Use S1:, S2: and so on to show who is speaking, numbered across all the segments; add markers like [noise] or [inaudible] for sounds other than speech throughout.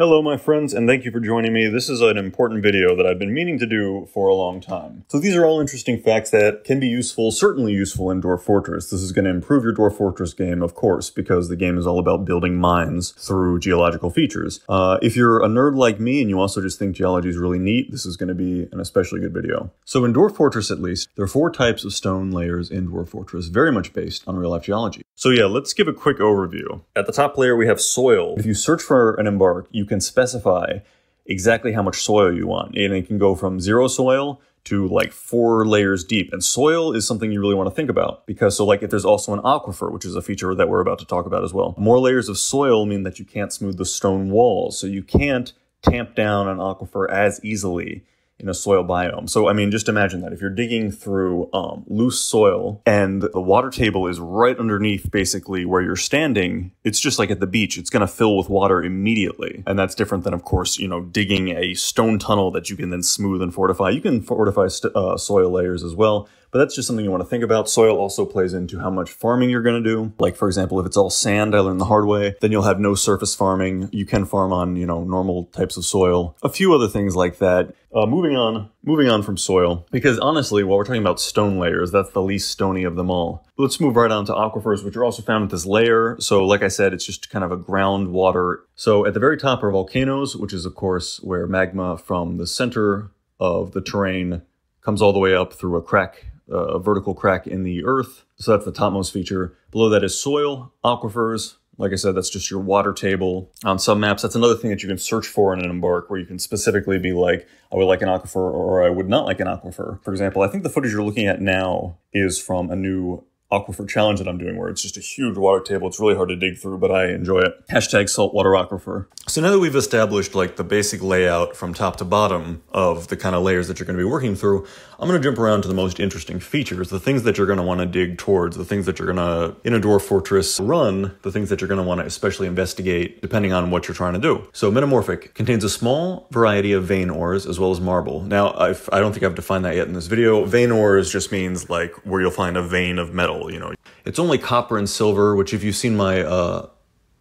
S1: Hello, my friends, and thank you for joining me. This is an important video that I've been meaning to do for a long time. So these are all interesting facts that can be useful, certainly useful in Dwarf Fortress. This is going to improve your Dwarf Fortress game, of course, because the game is all about building mines through geological features. Uh, if you're a nerd like me and you also just think geology is really neat, this is going to be an especially good video. So in Dwarf Fortress, at least, there are four types of stone layers in Dwarf Fortress, very much based on real-life geology. So yeah, let's give a quick overview. At the top layer, we have soil. If you search for an embark, you can specify exactly how much soil you want. And it can go from zero soil to like four layers deep. And soil is something you really want to think about because so like if there's also an aquifer, which is a feature that we're about to talk about as well. More layers of soil mean that you can't smooth the stone walls. So you can't tamp down an aquifer as easily in a soil biome. So, I mean, just imagine that if you're digging through um, loose soil and the water table is right underneath basically where you're standing, it's just like at the beach. It's going to fill with water immediately. And that's different than, of course, you know, digging a stone tunnel that you can then smooth and fortify. You can fortify uh, soil layers as well. But that's just something you want to think about. Soil also plays into how much farming you're going to do. Like, for example, if it's all sand, I learned the hard way, then you'll have no surface farming. You can farm on, you know, normal types of soil. A few other things like that. Uh, moving on, moving on from soil, because honestly, while we're talking about stone layers, that's the least stony of them all. Let's move right on to aquifers, which are also found at this layer. So, like I said, it's just kind of a groundwater. So, at the very top are volcanoes, which is, of course, where magma from the center of the terrain comes all the way up through a crack a vertical crack in the earth. So that's the topmost feature. Below that is soil, aquifers. Like I said, that's just your water table. On some maps, that's another thing that you can search for in an embark where you can specifically be like, I would like an aquifer or I would not like an aquifer. For example, I think the footage you're looking at now is from a new aquifer challenge that I'm doing where it's just a huge water table. It's really hard to dig through, but I enjoy it. Hashtag saltwater aquifer. So now that we've established like the basic layout from top to bottom of the kind of layers that you're going to be working through, I'm going to jump around to the most interesting features, the things that you're going to want to dig towards, the things that you're going to, in a dwarf fortress run, the things that you're going to want to especially investigate depending on what you're trying to do. So metamorphic contains a small variety of vein ores as well as marble. Now, I've, I don't think I've defined that yet in this video. Vein ores just means like where you'll find a vein of metal you know. It's only copper and silver, which if you've seen my uh,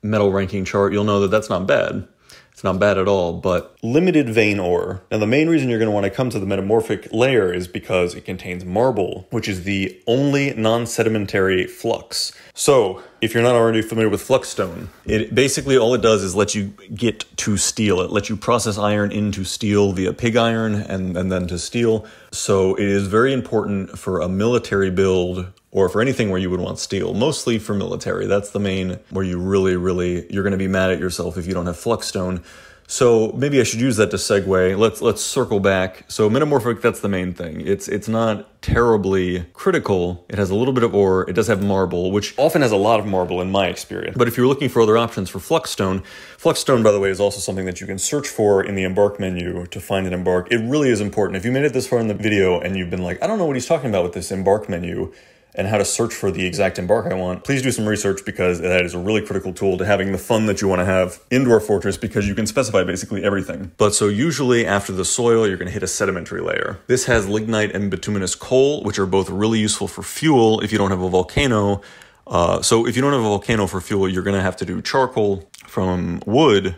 S1: metal ranking chart, you'll know that that's not bad. It's not bad at all, but limited vein ore. Now, the main reason you're going to want to come to the metamorphic layer is because it contains marble, which is the only non-sedimentary flux. So, if you're not already familiar with fluxstone, it basically all it does is let you get to steel. It lets you process iron into steel via pig iron and, and then to steel. So it is very important for a military build or for anything where you would want steel, mostly for military. That's the main where you really, really, you're going to be mad at yourself if you don't have fluxstone. So maybe I should use that to segue. Let's let's circle back. So metamorphic, that's the main thing. It's it's not terribly critical. It has a little bit of ore. It does have marble, which often has a lot of marble in my experience. But if you're looking for other options for fluxstone, fluxstone, by the way, is also something that you can search for in the embark menu to find an embark. It really is important. If you made it this far in the video and you've been like, I don't know what he's talking about with this embark menu, and how to search for the exact embark I want, please do some research because that is a really critical tool to having the fun that you want to have in Dwarf Fortress because you can specify basically everything. But so usually after the soil, you're going to hit a sedimentary layer. This has lignite and bituminous coal, which are both really useful for fuel if you don't have a volcano. Uh, so if you don't have a volcano for fuel, you're going to have to do charcoal from wood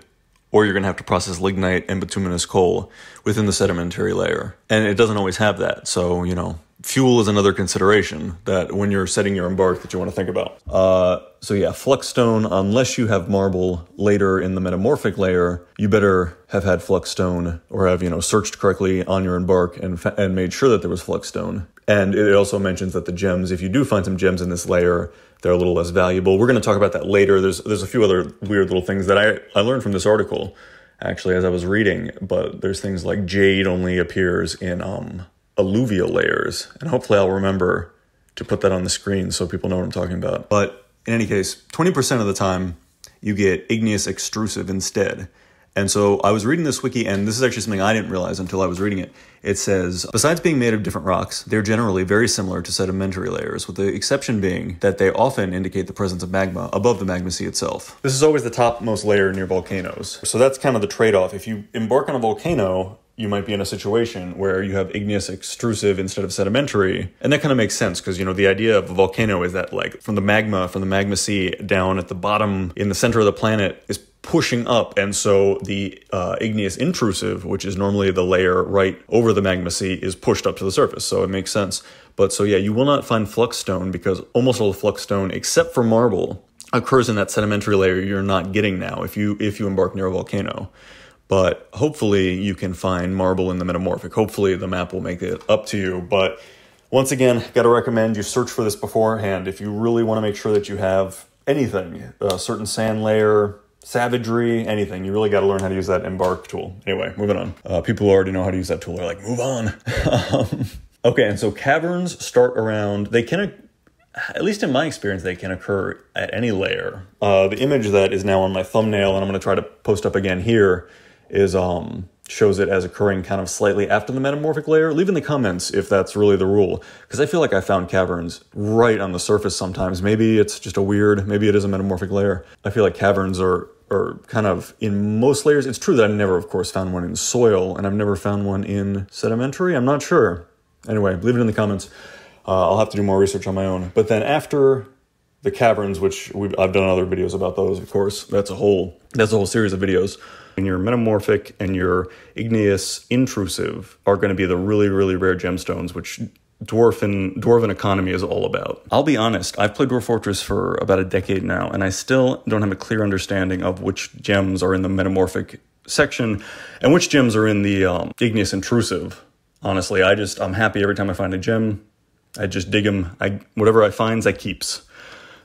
S1: or you're going to have to process lignite and bituminous coal within the sedimentary layer. And it doesn't always have that. So, you know, fuel is another consideration that when you're setting your embark that you want to think about. Uh, so yeah, fluxstone, unless you have marble later in the metamorphic layer, you better have had fluxstone or have, you know, searched correctly on your embark and, fa- and made sure that there was fluxstone. And it also mentions that the gems, if you do find some gems in this layer, they're a little less valuable. We're going to talk about that later. There's, there's a few other weird little things that I, I learned from this article actually as I was reading, but there's things like jade only appears in, um, alluvial layers. And hopefully I'll remember to put that on the screen so people know what I'm talking about. But in any case, 20% of the time you get igneous extrusive instead. And so I was reading this wiki, and this is actually something I didn't realize until I was reading it. It says, besides being made of different rocks, they're generally very similar to sedimentary layers, with the exception being that they often indicate the presence of magma above the magma sea itself. This is always the topmost layer near volcanoes. So that's kind of the trade off. If you embark on a volcano, you might be in a situation where you have igneous extrusive instead of sedimentary. And that kind of makes sense because, you know, the idea of a volcano is that, like, from the magma, from the magma sea down at the bottom in the center of the planet is pushing up, and so the uh, igneous intrusive, which is normally the layer right over the magma sea, is pushed up to the surface. So it makes sense. But so yeah, you will not find flux stone because almost all the flux stone, except for marble, occurs in that sedimentary layer you're not getting now if you if you embark near a volcano. But hopefully you can find marble in the metamorphic. Hopefully the map will make it up to you. But once again, got to recommend you search for this beforehand if you really want to make sure that you have anything, a certain sand layer, savagery, anything. You really got to learn how to use that embark tool. Anyway, moving on. Uh, people who already know how to use that tool are like, move on. [laughs] Okay, and so caverns start around, they can, at least in my experience, they can occur at any layer. Uh, the image that is now on my thumbnail, and I'm going to try to post up again here, is um, shows it as occurring kind of slightly after the metamorphic layer. Leave in the comments if that's really the rule, because I feel like I found caverns right on the surface sometimes. Maybe it's just a weird, maybe it is a metamorphic layer. I feel like caverns are are kind of in most layers. It's true that I've never, of course, found one in soil, and I've never found one in sedimentary. I'm not sure. Anyway, leave it in the comments. Uh, I'll have to do more research on my own. But then after the caverns, which I've done other videos about those, of course, that's a whole that's a whole series of videos and your metamorphic and your igneous intrusive are going to be the really, really rare gemstones, which dwarven dwarven economy is all about. I'll be honest, I've played Dwarf Fortress for about a decade now, and I still don't have a clear understanding of which gems are in the metamorphic section and which gems are in the um, igneous intrusive. Honestly, I just I'm happy every time I find a gem. I just dig them. I whatever I finds, I keeps.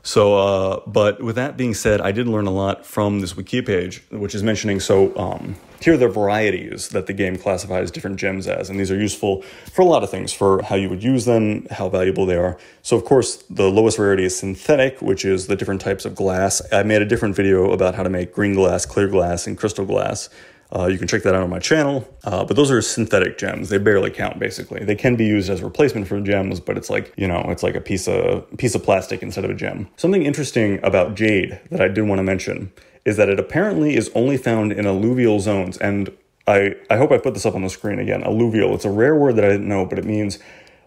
S1: So, uh, but with that being said, I did learn a lot from this wiki page, which is mentioning. So, um, here are the varieties that the game classifies different gems as, and these are useful for a lot of things, for how you would use them, how valuable they are. So, of course, the lowest rarity is synthetic, which is the different types of glass. I made a different video about how to make green glass, clear glass, and crystal glass. Uh, you can check that out on my channel. Uh, but those are synthetic gems. They barely count, basically. They can be used as replacement for gems, but it's like, you know, it's like a piece of piece of plastic instead of a gem. Something interesting about jade that I did want to mention is that it apparently is only found in alluvial zones. And I, I hope I put this up on the screen again. Alluvial. It's a rare word that I didn't know, but it means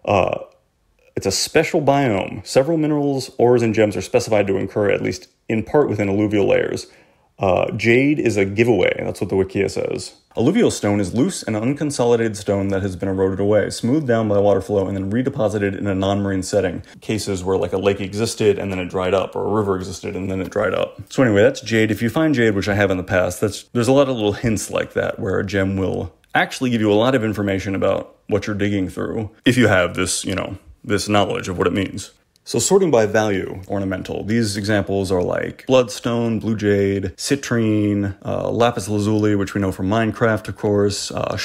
S1: uh, it's a special biome. Several minerals, ores, and gems are specified to occur at least in part within alluvial layers. Uh, jade is a giveaway, and that's what the Wikia says. Alluvial stone is loose and unconsolidated stone that has been eroded away, smoothed down by water flow, and then redeposited in a non-marine setting. Cases where like a lake existed and then it dried up, or a river existed and then it dried up. So anyway, that's jade. If you find jade, which I have in the past, that's there's a lot of little hints like that where a gem will actually give you a lot of information about what you're digging through if you have this, you know, this knowledge of what it means. So sorting by value, ornamental. These examples are like bloodstone, blue jade, citrine, uh, lapis lazuli, which we know from Minecraft, of course, uh,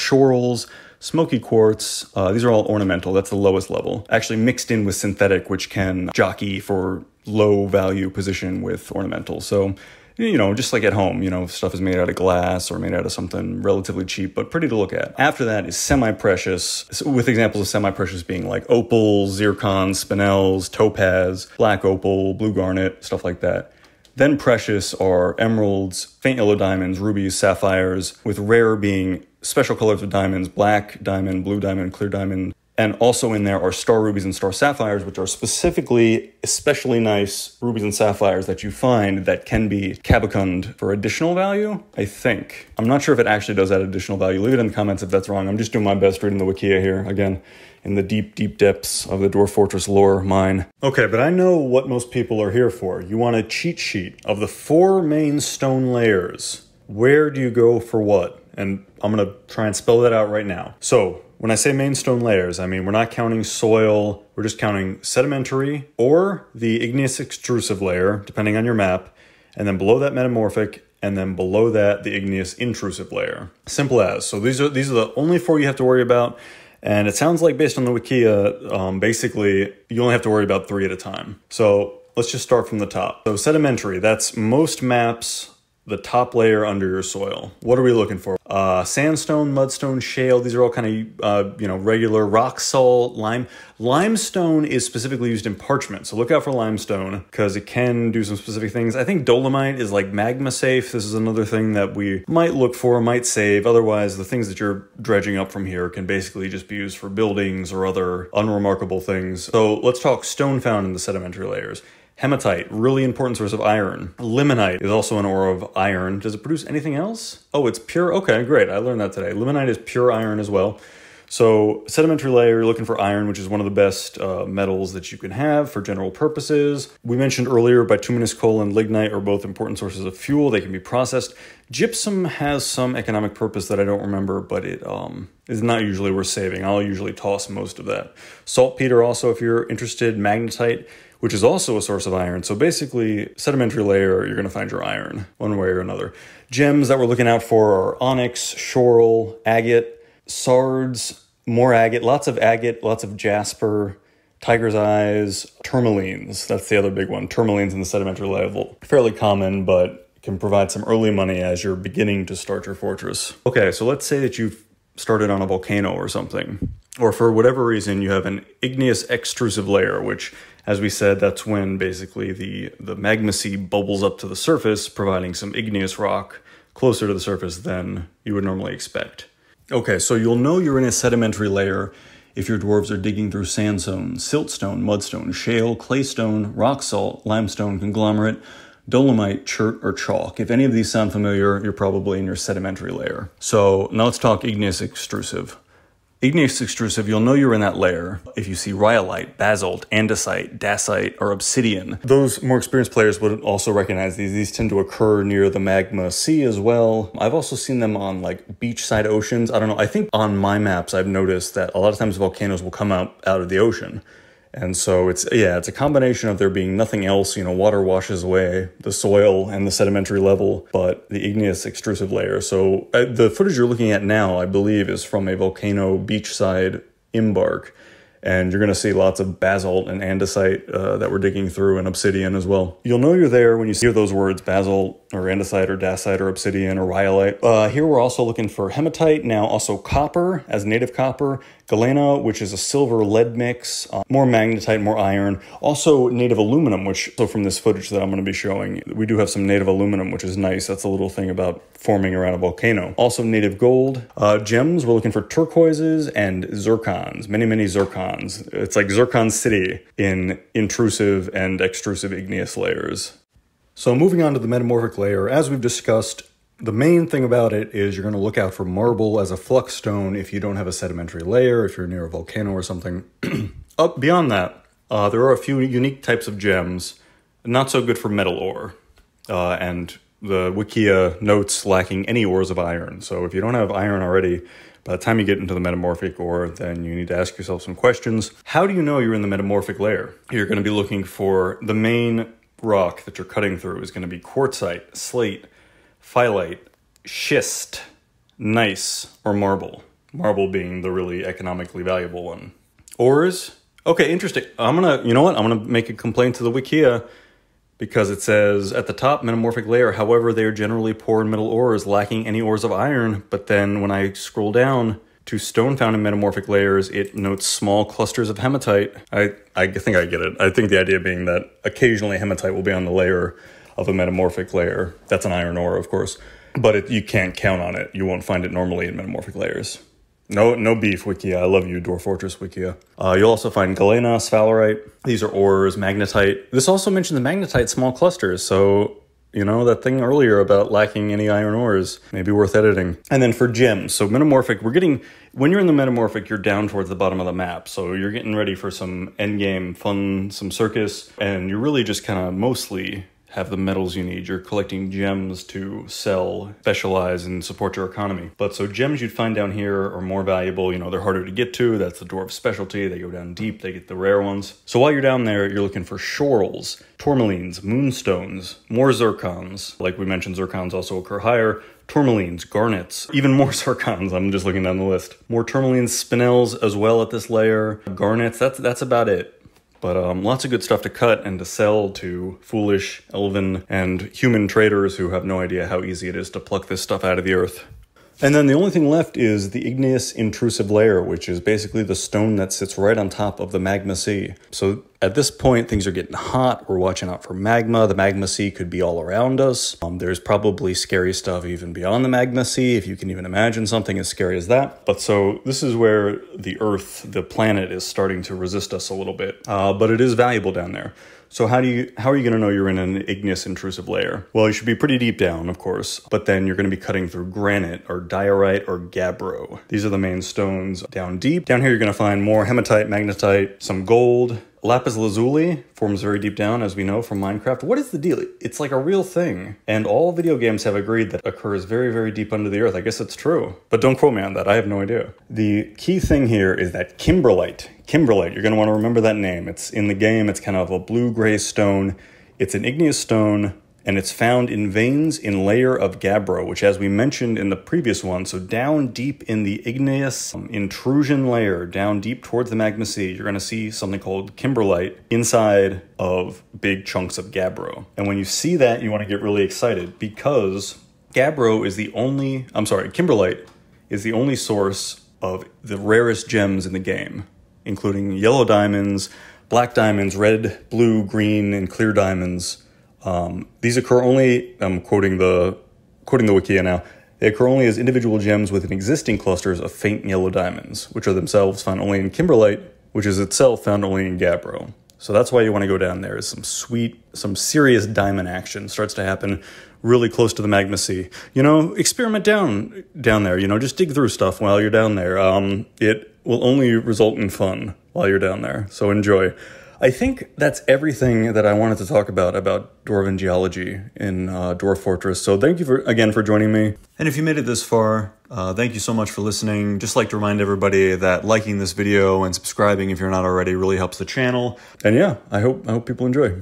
S1: smoky quartz. Uh, these are all ornamental. That's the lowest level. Actually mixed in with synthetic, which can jockey for low value position with ornamental. So you know, just like at home, you know, stuff is made out of glass or made out of something relatively cheap, but pretty to look at. After that is semi precious, with examples of semi precious being like opals, zircons, spinels, topaz, black opal, blue garnet, stuff like that. Then precious are emeralds, faint yellow diamonds, rubies, sapphires, with rare being special colors of diamonds black diamond, blue diamond, clear diamond, and also in there are star rubies and star sapphires, which are specifically especially nice rubies and sapphires that you find that can be cabochoned for additional value, I think. I'm not sure if it actually does add additional value. Leave it in the comments if that's wrong. I'm just doing my best reading the Wikia here, again, in the deep, deep depths of the Dwarf Fortress lore mine. Okay, but I know what most people are here for. You want a cheat sheet of the four main stone layers. Where do you go for what? And I'm gonna try and spell that out right now. So, when I say main stone layers, I mean we're not counting soil, we're just counting sedimentary or the igneous extrusive layer, depending on your map, and then below that metamorphic, and then below that the igneous intrusive layer. Simple as. So these are these are the only four you have to worry about. And it sounds like based on the Wikia, um, basically you only have to worry about three at a time. So let's just start from the top. So sedimentary, that's most maps the top layer under your soil. What are we looking for? Uh, sandstone, mudstone, shale. These are all kind of uh, you know regular rock salt, lime. Limestone is specifically used in parchment, so look out for limestone because it can do some specific things. I think dolomite is like magma safe. This is another thing that we might look for, might save. Otherwise, the things that you're dredging up from here can basically just be used for buildings or other unremarkable things. So let's talk stone found in the sedimentary layers. Hematite, really important source of iron. Limonite is also an ore of iron. Does it produce anything else? Oh, it's pure. Okay, great. I learned that today. Limonite is pure iron as well. So, sedimentary layer, you're looking for iron, which is one of the best uh, metals that you can have for general purposes. We mentioned earlier bituminous coal and lignite are both important sources of fuel. They can be processed. Gypsum has some economic purpose that I don't remember, but it um, is not usually worth saving. I'll usually toss most of that. Saltpeter, also, if you're interested, magnetite which is also a source of iron. So basically, sedimentary layer, you're going to find your iron one way or another. Gems that we're looking out for are onyx, schorl, agate, sards, more agate, lots of agate, lots of jasper, tiger's eyes, tourmalines. That's the other big one. Tourmalines in the sedimentary level. Fairly common, but can provide some early money as you're beginning to start your fortress. Okay, so let's say that you've started on a volcano or something, or for whatever reason you have an igneous extrusive layer, which as we said, that's when basically the, the magma sea bubbles up to the surface, providing some igneous rock closer to the surface than you would normally expect. Okay, so you'll know you're in a sedimentary layer if your dwarves are digging through sandstone, siltstone, mudstone, shale, claystone, rock salt, limestone, conglomerate, dolomite, chert, or chalk. If any of these sound familiar, you're probably in your sedimentary layer. So now let's talk igneous extrusive. Igneous extrusive, you'll know you're in that layer if you see rhyolite, basalt, andesite, dacite, or obsidian. Those more experienced players would also recognize these. These tend to occur near the magma sea as well. I've also seen them on like beachside oceans. I don't know. I think on my maps, I've noticed that a lot of times volcanoes will come out out of the ocean. And so it's, yeah, it's a combination of there being nothing else, you know, water washes away the soil and the sedimentary level, but the igneous extrusive layer. So uh, the footage you're looking at now, I believe, is from a volcano beachside embark and you're going to see lots of basalt and andesite uh, that we're digging through and obsidian as well. You'll know you're there when you hear those words basalt or andesite or dacite or obsidian or rhyolite. Uh, here we're also looking for hematite, now also copper as native copper, galena, which is a silver lead mix, uh, more magnetite, more iron, also native aluminum, which, so from this footage that I'm going to be showing, we do have some native aluminum, which is nice. That's a little thing about forming around a volcano. Also native gold. Uh, gems, we're looking for turquoises and zircons, many, many zircons. It's like Zircon City in intrusive and extrusive igneous layers. So moving on to the metamorphic layer, as we've discussed, the main thing about it is you're going to look out for marble as a flux stone if you don't have a sedimentary layer, if you're near a volcano or something. [clears throat] Up beyond that, uh, there are a few unique types of gems, not so good for metal ore. Uh, and the Wikia notes lacking any ores of iron. So if you don't have iron already, by the time you get into the metamorphic ore, then you need to ask yourself some questions. How do you know you're in the metamorphic layer? You're going to be looking for the main rock that you're cutting through is going to be quartzite, slate, phyllite, schist, gneiss, or marble. Marble being the really economically valuable one. Ores? Okay, interesting. I'm gonna, you know what? I'm gonna make a complaint to the Wikia because it says at the top metamorphic layer however they are generally poor in metal ores lacking any ores of iron but then when i scroll down to stone found in metamorphic layers it notes small clusters of hematite i i think i get it i think the idea being that occasionally hematite will be on the layer of a metamorphic layer that's an iron ore of course but it, you can't count on it you won't find it normally in metamorphic layers no, no beef, Wikia. I love you, Dwarf Fortress Wikia. Uh, you'll also find galena, sphalerite. These are ores, magnetite. This also mentioned the magnetite small clusters, so you know that thing earlier about lacking any iron ores maybe worth editing. And then for gems so metamorphic we're getting when you're in the metamorphic you're down towards the bottom of the map. So you're getting ready for some end game fun some circus and you're really just kind of mostly have the metals you need. You're collecting gems to sell, specialize, and support your economy. But so gems you'd find down here are more valuable. You know, they're harder to get to. That's the dwarf specialty. They go down deep. They get the rare ones. So while you're down there, you're looking for schorls, tourmalines, moonstones, more zircons. Like we mentioned, zircons also occur higher tourmalines, garnets, even more [laughs] zircons. I'm just looking down the list. More tourmalines, spinels as well at this layer. Garnets, that's that's about it. But um, lots of good stuff to cut and to sell to foolish, elven, and human traders who have no idea how easy it is to pluck this stuff out of the earth. And then the only thing left is the igneous intrusive layer, which is basically the stone that sits right on top of the magma sea. So at this point, things are getting hot. We're watching out for magma. The magma sea could be all around us. Um, there's probably scary stuff even beyond the magma sea, if you can even imagine something as scary as that. But so this is where the Earth, the planet, is starting to resist us a little bit. Uh, but it is valuable down there. So how do you how are you going to know you're in an igneous intrusive layer? Well, you should be pretty deep down, of course, but then you're going to be cutting through granite or diorite or gabbro. These are the main stones down deep. Down here you're going to find more hematite, magnetite, some gold, Lapis lazuli forms very deep down, as we know from Minecraft. What is the deal? It's like a real thing. And all video games have agreed that occurs very, very deep under the earth. I guess it's true. But don't quote me on that. I have no idea. The key thing here is that kimberlite. Kimberlite, you're going to want to remember that name. It's in the game, it's kind of a blue gray stone. It's an igneous stone and it's found in veins in layer of gabbro, which as we mentioned in the previous one, so down deep in the igneous um, intrusion layer, down deep towards the magma sea, you're gonna see something called kimberlite inside of big chunks of gabbro. And when you see that, you wanna get really excited because gabbro is the only, I'm sorry, kimberlite is the only source of the rarest gems in the game, including yellow diamonds, black diamonds, red, blue, green, and clear diamonds, um, these occur only, I'm quoting the, quoting the Wikia now, they occur only as individual gems within existing clusters of faint yellow diamonds, which are themselves found only in kimberlite, which is itself found only in gabbro. So that's why you want to go down there. Is some sweet, some serious diamond action starts to happen really close to the magma sea. You know, experiment down down there. You know, just dig through stuff while you're down there. Um, it will only result in fun while you're down there. So enjoy. I think that's everything that I wanted to talk about about Dwarven geology in uh, Dwarf Fortress. So thank you for again for joining me. And if you made it this far, uh, thank you so much for listening. Just like to remind everybody that liking this video and subscribing if you're not already really helps the channel. And yeah, I hope I hope people enjoy.